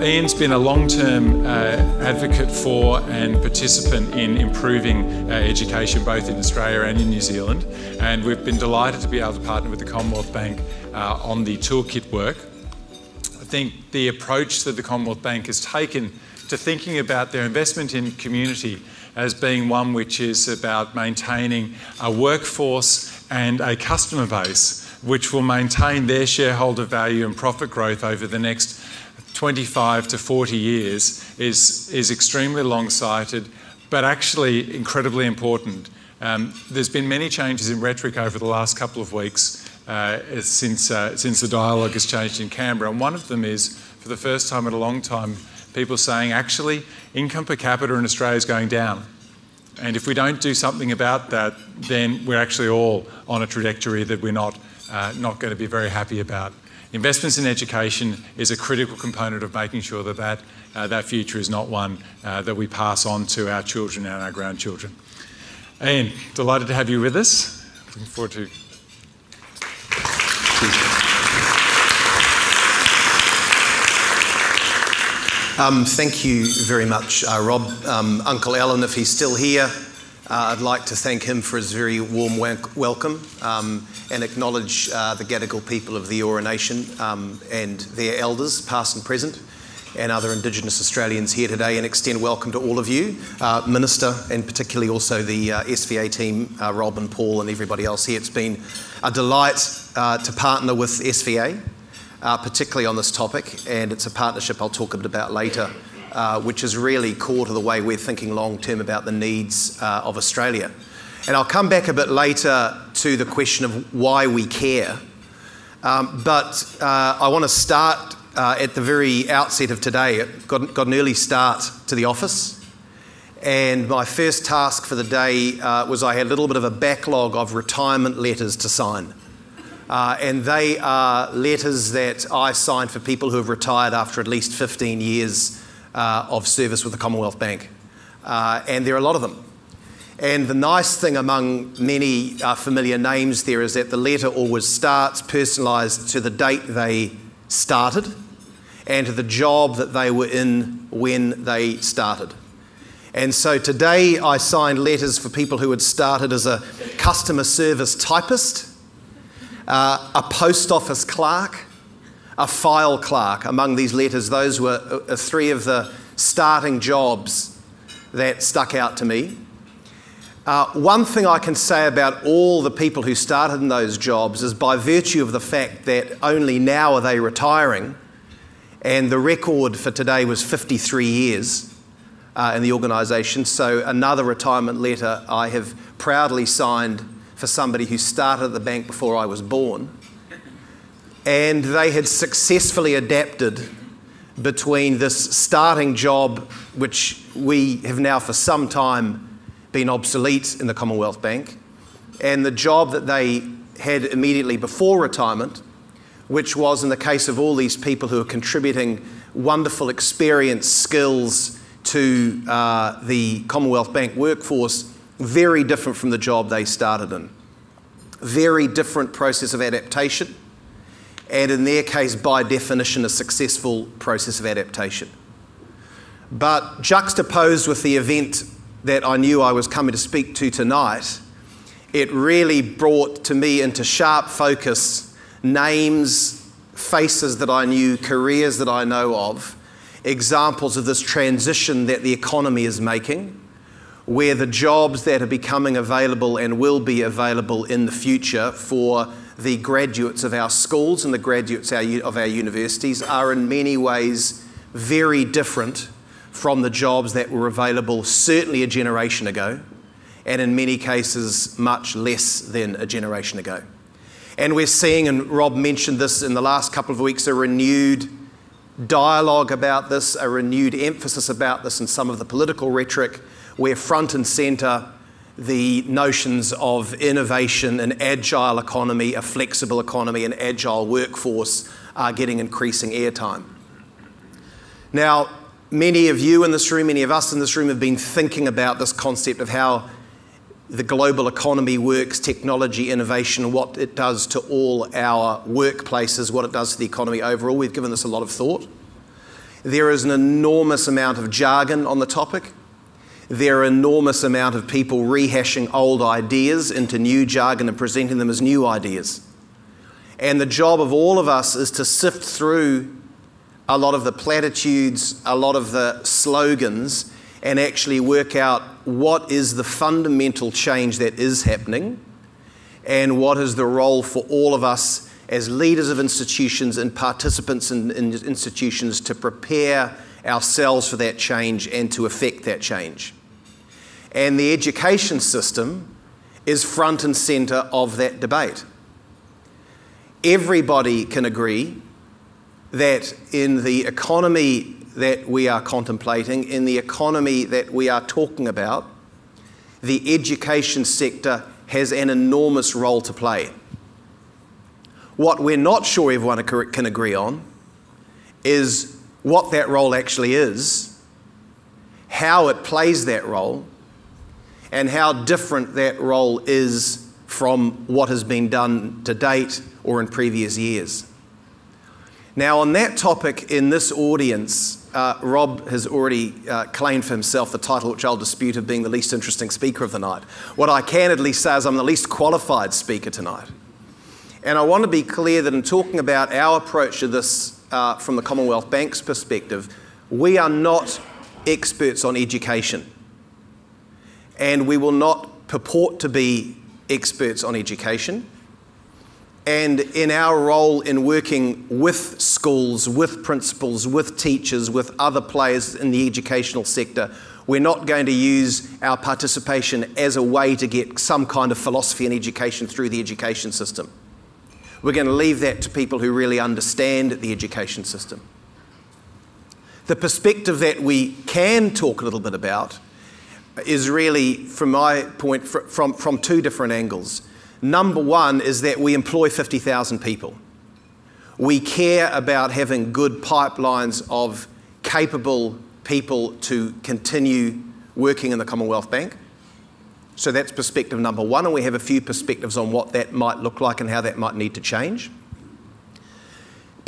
Ian's been a long-term uh, advocate for and participant in improving uh, education both in Australia and in New Zealand and we've been delighted to be able to partner with the Commonwealth Bank uh, on the toolkit work. I think the approach that the Commonwealth Bank has taken to thinking about their investment in community as being one which is about maintaining a workforce and a customer base which will maintain their shareholder value and profit growth over the next 25 to 40 years is, is extremely long sighted, but actually incredibly important. Um, there's been many changes in rhetoric over the last couple of weeks uh, since, uh, since the dialogue has changed in Canberra, and one of them is, for the first time in a long time, people saying actually income per capita in Australia is going down. And if we don't do something about that, then we're actually all on a trajectory that we're not, uh, not going to be very happy about. Investments in education is a critical component of making sure that that, uh, that future is not one uh, that we pass on to our children and our grandchildren. Ian, delighted to have you with us. Looking forward to. Um, thank you very much, uh, Rob. Um, Uncle Alan, if he's still here, uh, I'd like to thank him for his very warm welcome um, and acknowledge uh, the Gadigal people of the Eora Nation um, and their elders, past and present, and other Indigenous Australians here today, and extend welcome to all of you, uh, Minister, and particularly also the uh, SVA team, uh, Rob and Paul, and everybody else here. It's been a delight uh, to partner with SVA, particularly on this topic, and it's a partnership I'll talk a bit about later uh, which is really core to the way we're thinking long term about the needs uh, of Australia. And I'll come back a bit later to the question of why we care. Um, but uh, I want to start uh, at the very outset of today. Got, got, an early start to the office. And my first task for the day uh, was I had a little bit of a backlog of retirement letters to sign. Uh, and they are letters that I signed for people who have retired after at least 15 years of service with the Commonwealth Bank. Uh, and there are a lot of them. And the nice thing among many uh, familiar names there is that the letter always starts personalised to the date they started and to the job that they were in when they started. And so today I signed letters for people who had started as a customer service typist, uh, a post office clerk, a file clerk. Among these letters, those were uh, three of the starting jobs that stuck out to me. Uh, one thing I can say about all the people who started in those jobs is by virtue of the fact that only now are they retiring, and the record for today was 53 years uh, in the organisation. So, another retirement letter I have proudly signed for somebody who started at the bank before I was born and they had successfully adapted between this starting job, which we have now for some time been obsolete in the Commonwealth Bank, and the job that they had immediately before retirement, which was in the case of all these people who are contributing wonderful experience, skills to uh, the Commonwealth Bank workforce, very different from the job they started in. Very different process of adaptation and in their case, by definition, a successful process of adaptation. But juxtaposed with the event that I knew I was coming to speak to tonight, it really brought to me into sharp focus names, faces that I knew, careers that I know of, examples of this transition that the economy is making, where the jobs that are becoming available and will be available in the future for the graduates of our schools and the graduates of our universities are in many ways very different from the jobs that were available certainly a generation ago, and in many cases, much less than a generation ago. And we're seeing, and Rob mentioned this in the last couple of weeks, a renewed dialogue about this, a renewed emphasis about this in some of the political rhetoric, where front and centre the notions of innovation, an agile economy, a flexible economy, an agile workforce are getting increasing airtime. Now, many of you in this room, many of us in this room have been thinking about this concept of how the global economy works, technology, innovation, what it does to all our workplaces, what it does to the economy overall. We've given this a lot of thought. There is an enormous amount of jargon on the topic. There are enormous amount of people rehashing old ideas into new jargon and presenting them as new ideas. And the job of all of us is to sift through a lot of the platitudes, a lot of the slogans, and actually work out what is the fundamental change that is happening and what is the role for all of us as leaders of institutions and participants in, in institutions to prepare ourselves for that change and to effect that change. And the education system is front and centre of that debate. Everybody can agree that in the economy that we are contemplating, in the economy that we are talking about, the education sector has an enormous role to play. What we're not sure everyone can agree on is what that role actually is, how it plays that role, and how different that role is from what has been done to date or in previous years. Now, on that topic in this audience, uh, Rob has already uh, claimed for himself the title, which I'll dispute, of being the least interesting speaker of the night. What I can at least say is I'm the least qualified speaker tonight. And I want to be clear that in talking about our approach to this uh, from the Commonwealth Bank's perspective, we are not experts on education. And we will not purport to be experts on education. And in our role in working with schools, with principals, with teachers, with other players in the educational sector, we're not going to use our participation as a way to get some kind of philosophy in education through the education system. We're going to leave that to people who really understand the education system. The perspective that we can talk a little bit about is really, from my point, from, from two different angles. Number one is that we employ 50,000 people. We care about having good pipelines of capable people to continue working in the Commonwealth Bank. So that's perspective number one, and we have a few perspectives on what that might look like and how that might need to change.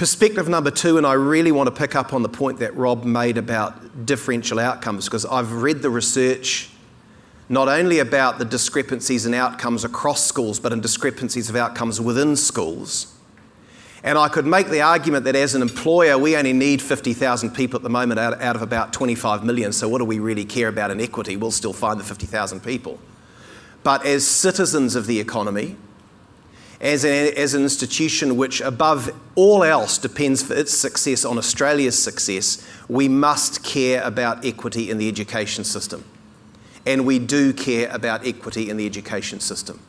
Perspective number two, and I really want to pick up on the point that Rob made about differential outcomes because I've read the research not only about the discrepancies in outcomes across schools, but in discrepancies of outcomes within schools. And I could make the argument that as an employer, we only need 50,000 people at the moment out, out, of about 25 million. So, what do we really care about in equity? We'll still find the 50,000 people. But as citizens of the economy, as, a, as an institution which, above all else, depends for its success on Australia's success, we must care about equity in the education system and we do care about equity in the education system.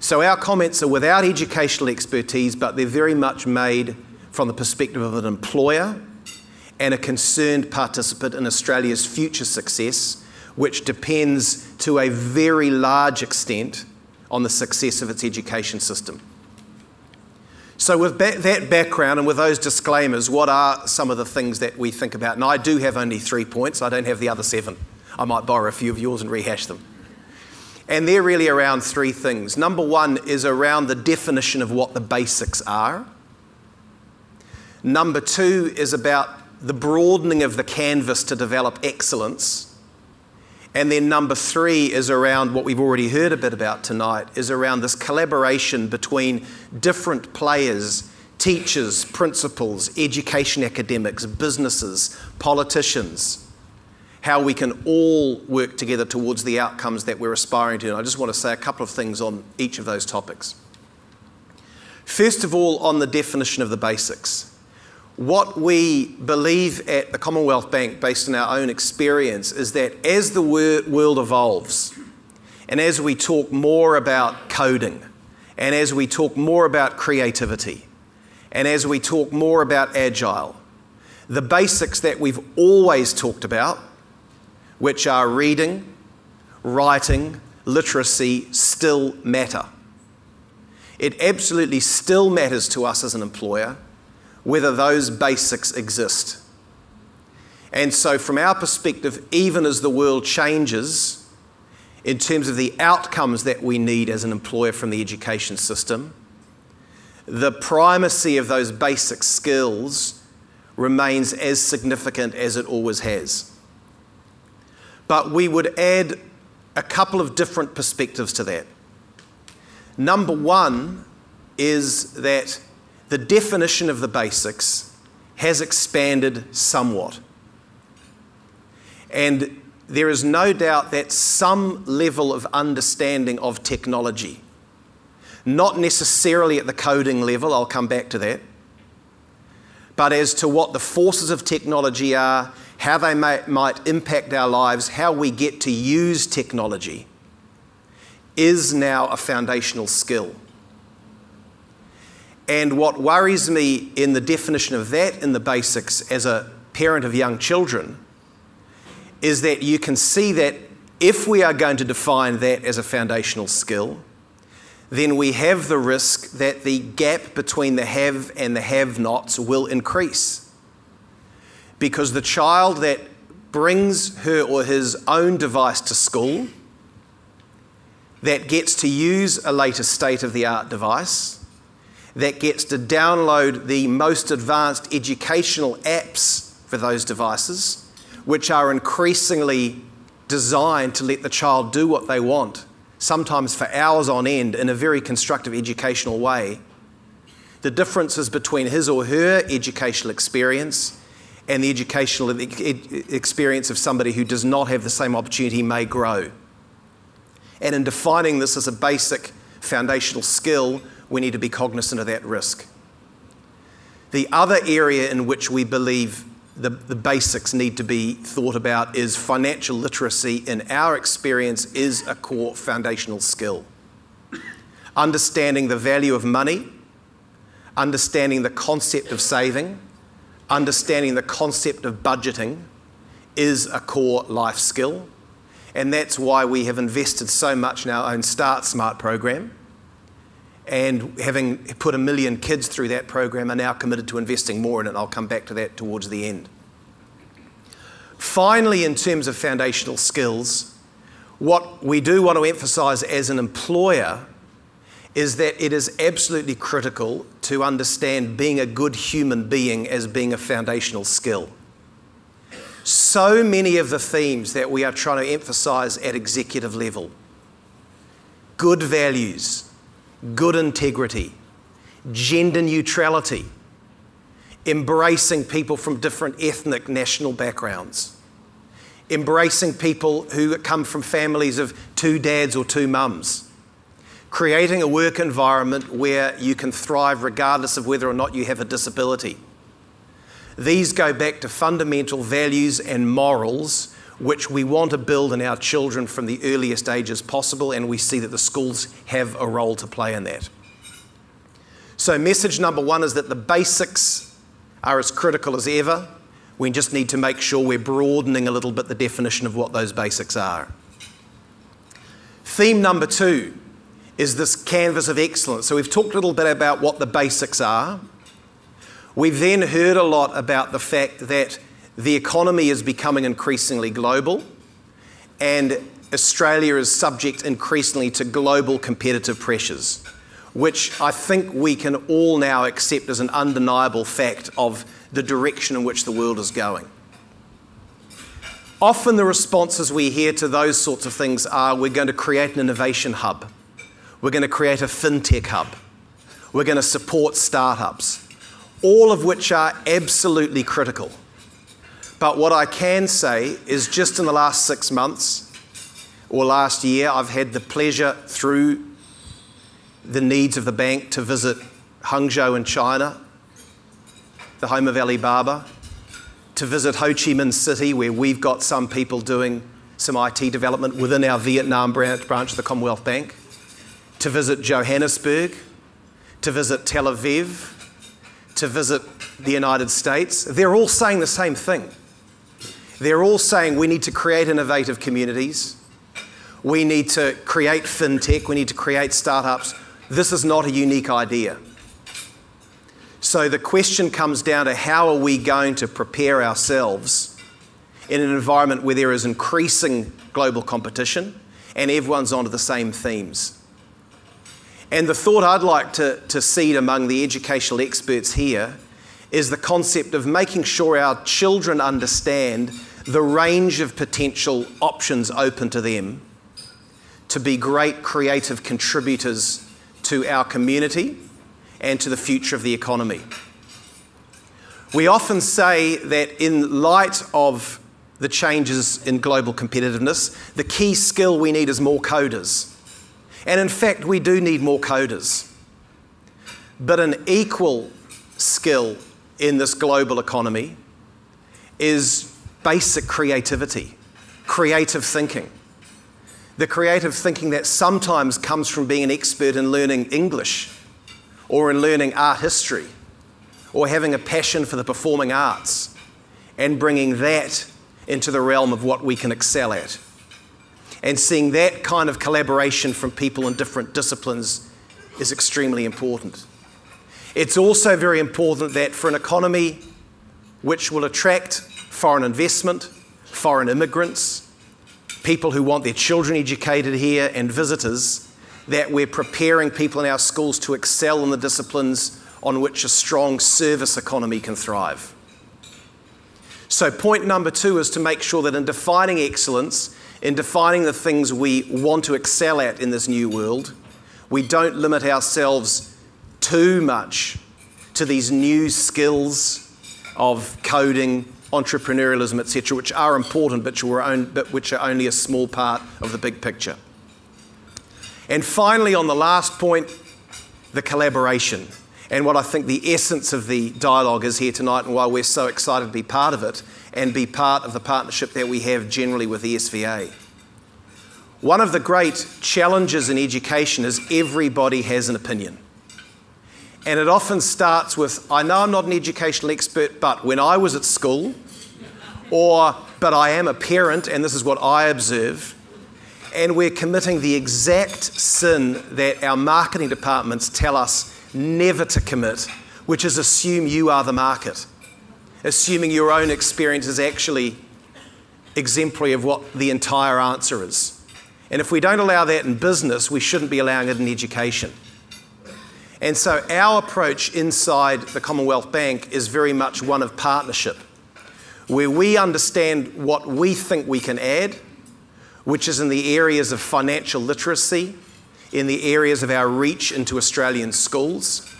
So our comments are without educational expertise, but they're very much made from the perspective of an employer and a concerned participant in Australia's future success, which depends to a very large extent on the success of its education system. So, with that background and with those disclaimers, what are some of the things that we think about? And I do have only three points, I don't have the other seven. I might borrow a few of yours and rehash them. And they're really around three things. Number one is around the definition of what the basics are. Number two is about the broadening of the canvas to develop excellence. And then number three is around what we've already heard a bit about tonight, is around this collaboration between different players, teachers, principals, education academics, businesses, politicians, how we can all work together towards the outcomes that we're aspiring to. And I just want to say a couple of things on each of those topics. First of all, on the definition of the basics. What we believe at the Commonwealth Bank, based on our own experience, is that as the world evolves, and as we talk more about coding, and as we talk more about creativity, and as we talk more about agile, the basics that we've always talked about which are reading, writing, literacy, still matter. It absolutely still matters to us as an employer whether those basics exist. And so, from our perspective, even as the world changes in terms of the outcomes that we need as an employer from the education system, the primacy of those basic skills remains as significant as it always has. But we would add a couple of different perspectives to that. Number one is that the definition of the basics has expanded somewhat. And there is no doubt that some level of understanding of technology, not necessarily at the coding level, I'll come back to that, but as to what the forces of technology are, how they may, might impact our lives, how we get to use technology, is now a foundational skill. And what worries me in the definition of that in the basics as a parent of young children is that you can see that if we are going to define that as a foundational skill, then we have the risk that the gap between the have and the have nots will increase. Because the child that brings her or his own device to school, that gets to use a later state of the art device, that gets to download the most advanced educational apps for those devices, which are increasingly designed to let the child do what they want, sometimes for hours on end in a very constructive educational way. The differences between his or her educational experience and the educational experience of somebody who does not have the same opportunity may grow. And in defining this as a basic foundational skill, we need to be cognizant of that risk. The other area in which we believe the, the basics need to be thought about is financial literacy, in our experience, is a core foundational skill. Understanding the value of money, understanding the concept of saving, understanding the concept of budgeting is a core life skill. And that's why we have invested so much in our own Start Smart program and having put a million kids through that program are now committed to investing more in it. I'll come back to that towards the end. Finally, in terms of foundational skills, what we do want to emphasize as an employer is that it is absolutely critical to understand being a good human being as being a foundational skill. So many of the themes that we are trying to emphasize at executive level good values, good integrity, gender neutrality, embracing people from different ethnic, national backgrounds, embracing people who come from families of two dads or two mums, creating a work environment where you can thrive regardless of whether or not you have a disability. These go back to fundamental values and morals which we want to build in our children from the earliest ages possible, and we see that the schools have a role to play in that. So, message number one is that the basics are as critical as ever. We just need to make sure we're broadening a little bit the definition of what those basics are. Theme number two is this canvas of excellence. So, we've talked a little bit about what the basics are. We've then heard a lot about the fact that the economy is becoming increasingly global, and Australia is subject increasingly to global competitive pressures, which I think we can all now accept as an undeniable fact of the direction in which the world is going. Often, the responses we hear to those sorts of things are we're going to create an innovation hub, we're going to create a fintech hub, we're going to support startups, all of which are absolutely critical. But what I can say is just in the last six months or last year, I've had the pleasure through the needs of the bank to visit Hangzhou in China, the home of Alibaba, to visit Ho Chi Minh City, where we've got some people doing some IT development within our Vietnam branch, branch of the Commonwealth Bank, to visit Johannesburg, to visit Tel Aviv, to visit the United States. They're all saying the same thing. They're all saying we need to create innovative communities. We need to create fintech. We need to create startups. This is not a unique idea. So the question comes down to how are we going to prepare ourselves in an environment where there is increasing global competition and everyone's onto the same themes. And the thought I'd like to, to seed among the educational experts here is the concept of making sure our children understand the range of potential options open to them to be great creative contributors to our community and to the future of the economy. We often say that in light of the changes in global competitiveness, the key skill we need is more coders. And in fact, we do need more coders. But an equal skill in this global economy is basic creativity, creative thinking. The creative thinking that sometimes comes from being an expert in learning English or in learning art history or having a passion for the performing arts and bringing that into the realm of what we can excel at. And seeing that kind of collaboration from people in different disciplines is extremely important. It's also very important that for an economy which will attract foreign investment, foreign immigrants, people who want their children educated here, and visitors, that we're preparing people in our schools to excel in the disciplines on which a strong service economy can thrive. So, point number two is to make sure that in defining excellence, in defining the things we want to excel at in this new world, we don't limit ourselves too much to these new skills of coding, entrepreneurialism, etc., which are important but, which are only a small part of the big picture. And finally, on the last point, the collaboration. And what I think the essence of the dialogue is here tonight, and why we're so excited to be part of it and be part of the partnership that we have generally with the SVA. One of the great challenges in education is everybody has an opinion. And it often starts with, I know I'm not an educational expert, but when I was at school, or, but I am a parent and this is what I observe, and we're committing the exact sin that our marketing departments tell us never to commit, which is assume you are the market, assuming your own experience is actually exemplary of what the entire answer is. And if we don't allow that in business, we shouldn't be allowing it in education. And so our approach inside the Commonwealth Bank is very much one of partnership, where we understand what we think we can add, which is in the areas of financial literacy, in the areas of our reach into Australian schools,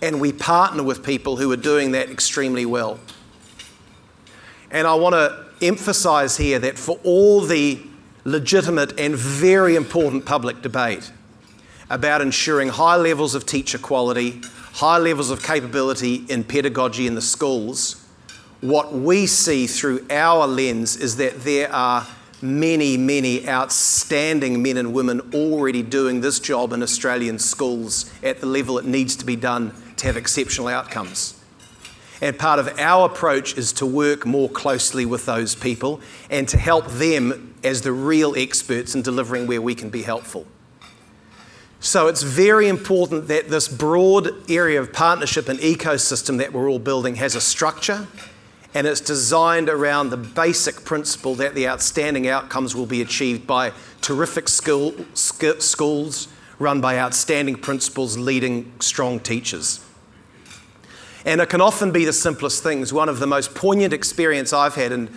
and we partner with people who are doing that extremely well. And I want to emphasize here that for all the legitimate and very important public debate, about ensuring high levels of teacher quality, high levels of capability in pedagogy in the schools, what we see through our lens is that there are many, many outstanding men and women already doing this job in Australian schools at the level it needs to be done to have exceptional outcomes. And part of our approach is to work more closely with those people and to help them as the real experts in delivering where we can be helpful. So it's very important that this broad area of partnership and ecosystem that we're all building has a structure and it's designed around the basic principle that the outstanding outcomes will be achieved by terrific school, schools run by outstanding principals leading strong teachers. And it can often be the simplest things. One of the most poignant experience I've had, and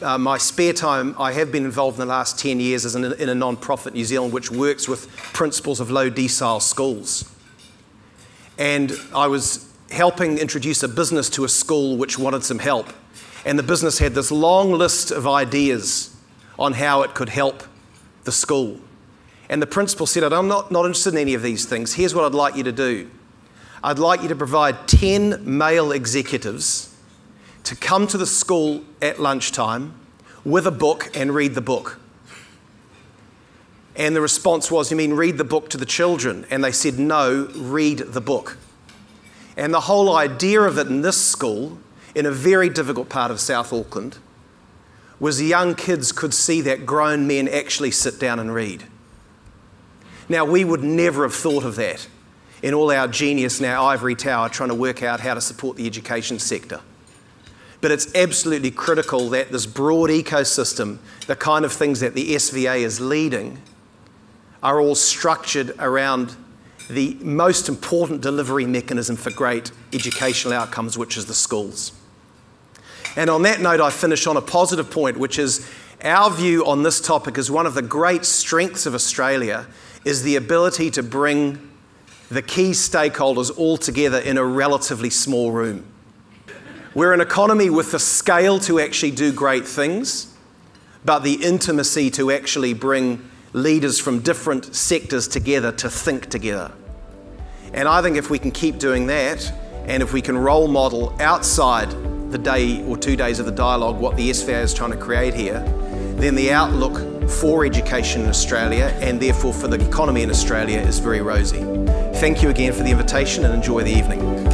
uh, my spare time, I have been involved in the last 10 years as in a, in a non-profit New Zealand which works with principals of low decile schools. And I was helping introduce a business to a school which wanted some help. And the business had this long list of ideas on how it could help the school. And the principal said, I'm not, not interested in any of these things. Here's what I'd like you to do I'd like you to provide 10 male executives to come to the school at lunchtime with a book and read the book. And the response was, You mean read the book to the children? And they said, No, read the book. And the whole idea of it in this school, in a very difficult part of South Auckland, was young kids could see that grown men actually sit down and read. Now, we would never have thought of that in all our genius in our ivory tower trying to work out how to support the education sector. But it's absolutely critical that this broad ecosystem, the kind of things that the SVA is leading, are all structured around the most important delivery mechanism for great educational outcomes, which is the schools. And on that note, I finish on a positive point, which is our view on this topic is one of the great strengths of Australia is the ability to bring the key stakeholders all together in a relatively small room. We're an economy with the scale to actually do great things, but the intimacy to actually bring leaders from different sectors together to think together. And I think if we can keep doing that, and if we can role model outside the day or two days of the dialogue what the SVA is trying to create here, then the outlook for education in Australia and therefore for the economy in Australia is very rosy. Thank you again for the invitation and enjoy the evening.